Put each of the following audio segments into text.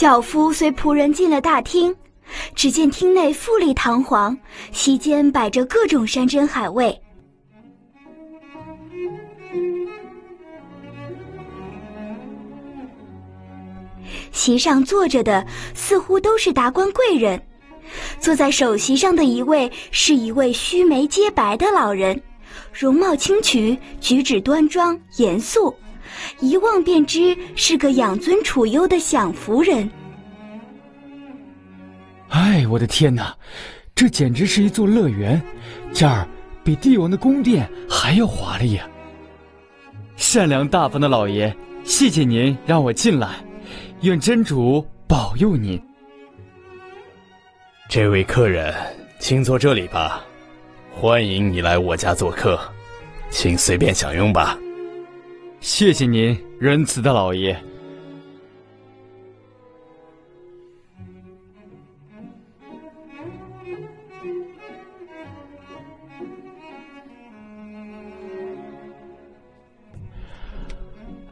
轿夫随仆人进了大厅，只见厅内富丽堂皇，席间摆着各种山珍海味。席上坐着的似乎都是达官贵人，坐在首席上的一位是一位须眉皆白的老人，容貌清曲，举止端庄严肃，一望便知是个养尊处优的享福人。哎，我的天哪，这简直是一座乐园，这儿比帝王的宫殿还要华丽呀！善良大方的老爷，谢谢您让我进来。愿真主保佑您。这位客人，请坐这里吧。欢迎你来我家做客，请随便享用吧。谢谢您，仁慈的老爷。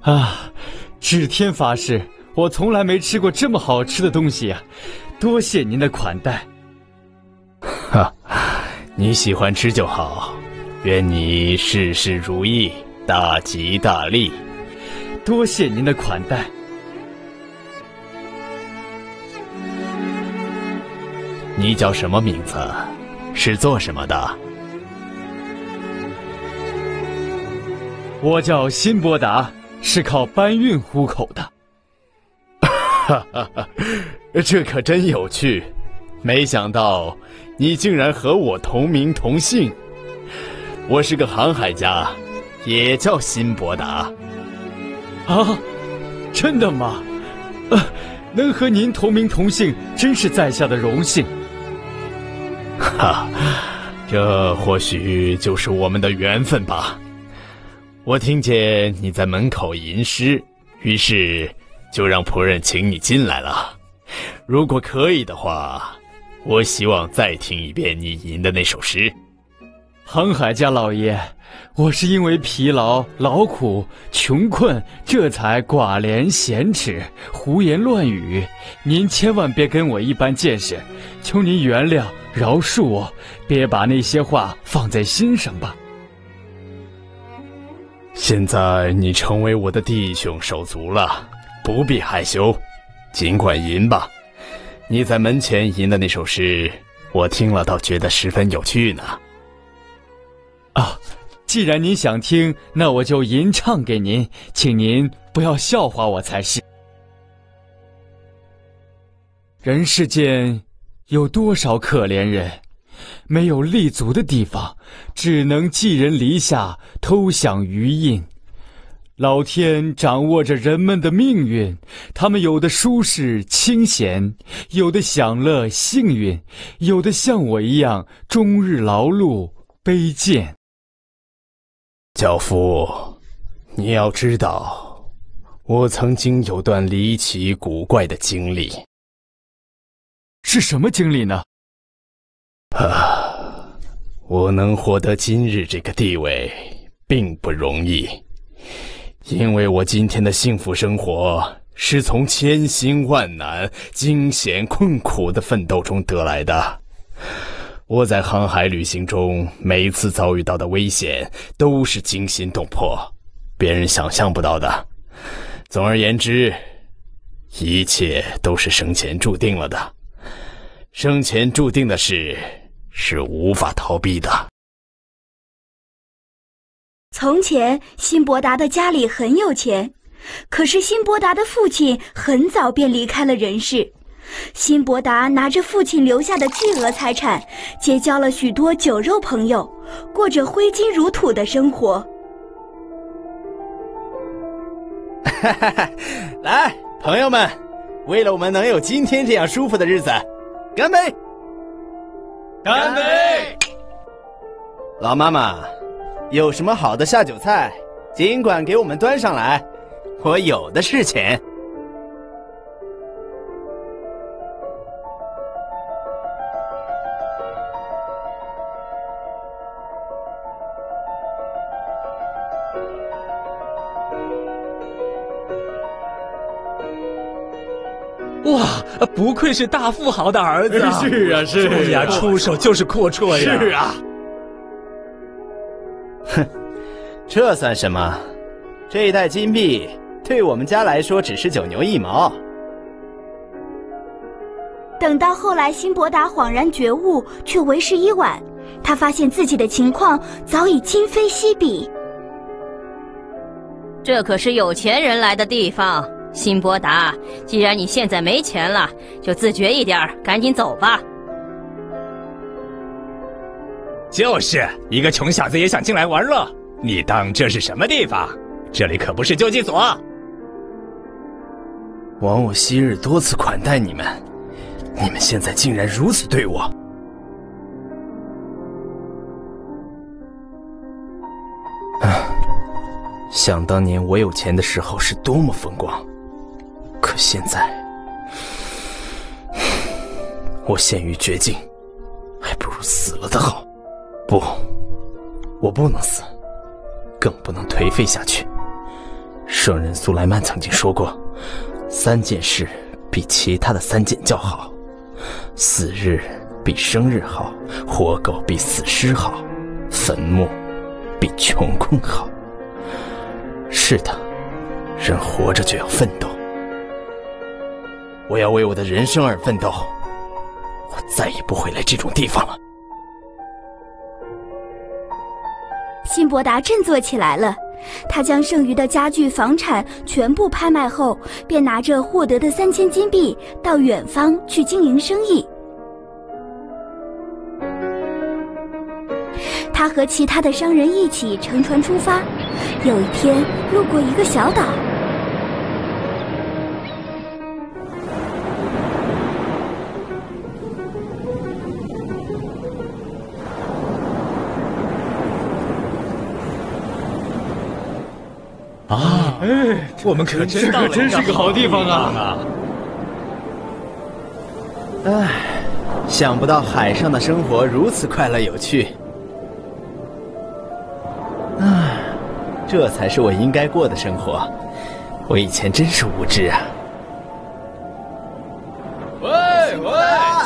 啊，指天发誓。我从来没吃过这么好吃的东西呀，多谢您的款待。哈，你喜欢吃就好，愿你事事如意，大吉大利。多谢您的款待。你叫什么名字？是做什么的？我叫辛伯达，是靠搬运糊口的。哈哈哈，这可真有趣！没想到你竟然和我同名同姓。我是个航海家，也叫辛伯达。啊，真的吗？啊，能和您同名同姓，真是在下的荣幸。哈，这或许就是我们的缘分吧。我听见你在门口吟诗，于是。就让仆人请你进来了。如果可以的话，我希望再听一遍你吟的那首诗。航海家老爷，我是因为疲劳、劳苦、穷困，这才寡廉鲜耻、胡言乱语。您千万别跟我一般见识，求您原谅、饶恕我，别把那些话放在心上吧。现在你成为我的弟兄手足了。不必害羞，尽管吟吧。你在门前吟的那首诗，我听了倒觉得十分有趣呢。啊，既然您想听，那我就吟唱给您，请您不要笑话我才是。人世间有多少可怜人，没有立足的地方，只能寄人篱下，偷享余荫。老天掌握着人们的命运，他们有的舒适清闲，有的享乐幸运，有的像我一样终日劳碌卑贱。教父，你要知道，我曾经有段离奇古怪的经历。是什么经历呢？啊，我能获得今日这个地位，并不容易。因为我今天的幸福生活是从千辛万难、惊险困苦的奋斗中得来的。我在航海旅行中每次遭遇到的危险都是惊心动魄，别人想象不到的。总而言之，一切都是生前注定了的。生前注定的事是无法逃避的。从前，辛伯达的家里很有钱，可是辛伯达的父亲很早便离开了人世。辛伯达拿着父亲留下的巨额财产，结交了许多酒肉朋友，过着挥金如土的生活。哈哈哈！来，朋友们，为了我们能有今天这样舒服的日子，干杯！干杯！老妈妈。有什么好的下酒菜，尽管给我们端上来，我有的是钱。哇，不愧是大富豪的儿子！是啊，是啊呀，出手就是阔绰呀！是啊。哼，这算什么？这一袋金币对我们家来说只是九牛一毛。等到后来，辛伯达恍然觉悟，却为时已晚。他发现自己的情况早已今非昔比。这可是有钱人来的地方，辛伯达。既然你现在没钱了，就自觉一点，赶紧走吧。就是一个穷小子也想进来玩乐，你当这是什么地方？这里可不是救济所。枉我昔日多次款待你们，你们现在竟然如此对我！啊，想当年我有钱的时候是多么风光，可现在，我陷于绝境，还不如死了的好。不，我不能死，更不能颓废下去。圣人苏莱曼曾经说过：“三件事比其他的三件较好，死日比生日好，活狗比死尸好，坟墓比穷困好。”是的，人活着就要奋斗。我要为我的人生而奋斗。我再也不会来这种地方了。辛伯达振作起来了，他将剩余的家具、房产全部拍卖后，便拿着获得的三千金币到远方去经营生意。他和其他的商人一起乘船出发，有一天路过一个小岛。啊，哎，我们可真可真是个好地方啊！哎，想不到海上的生活如此快乐有趣。唉，这才是我应该过的生活。我以前真是无知啊！喂喂，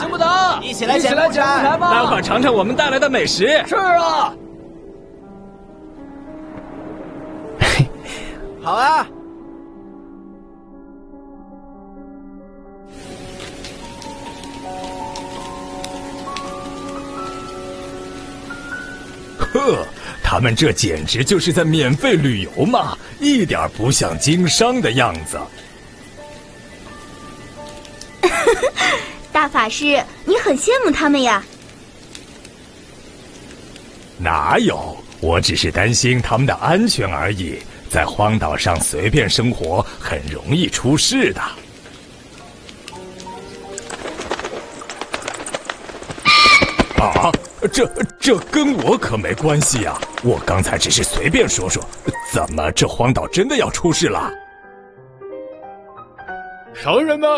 辛不达，一起来捡木柴吧！待会儿尝尝我们带来的美食。是啊。好啊！呵，他们这简直就是在免费旅游嘛，一点不像经商的样子。大法师，你很羡慕他们呀？哪有，我只是担心他们的安全而已。在荒岛上随便生活很容易出事的。啊，这这跟我可没关系呀！我刚才只是随便说说。怎么，这荒岛真的要出事了？商人们，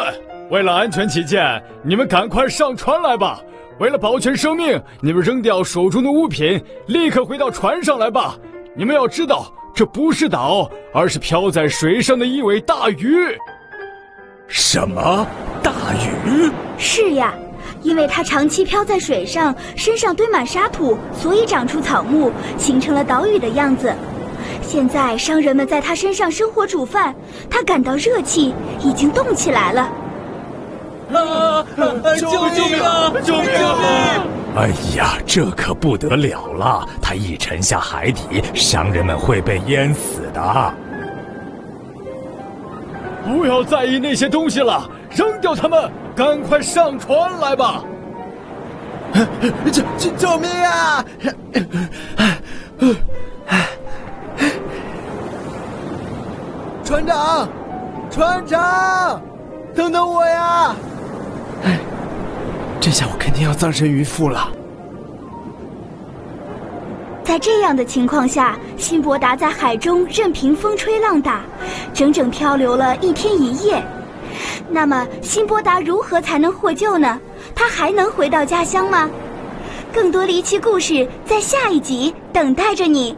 为了安全起见，你们赶快上船来吧！为了保全生命，你们扔掉手中的物品，立刻回到船上来吧！你们要知道。这不是岛，而是漂在水上的一尾大鱼。什么大鱼？是呀，因为它长期漂在水上，身上堆满沙土，所以长出草木，形成了岛屿的样子。现在商人们在它身上生火煮饭，它感到热气，已经动起来了。啊！救命啊！救命！哎呀，这可不得了了！它一沉下海底，商人们会被淹死的。不要在意那些东西了，扔掉它们，赶快上船来吧！救救救命啊！船长，船长，等等我呀！这下我肯定要葬身鱼腹了。在这样的情况下，辛伯达在海中任凭风吹浪打，整整漂流了一天一夜。那么，辛伯达如何才能获救呢？他还能回到家乡吗？更多离奇故事在下一集等待着你。